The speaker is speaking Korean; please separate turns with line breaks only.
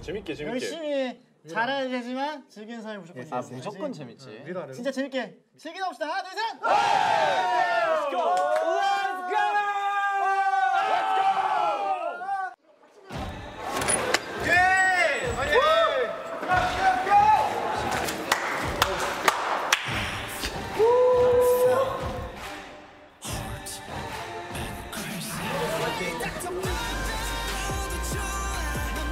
재밌게 재밌게.
열심히 잘해야 되지만 즐기는 사람이 무조건
아
재밌어요.
무조건 재밌지.
미라를.
진짜 재밌게 즐겨봅시다. 하나, 둘, 셋.